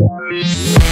Yeah.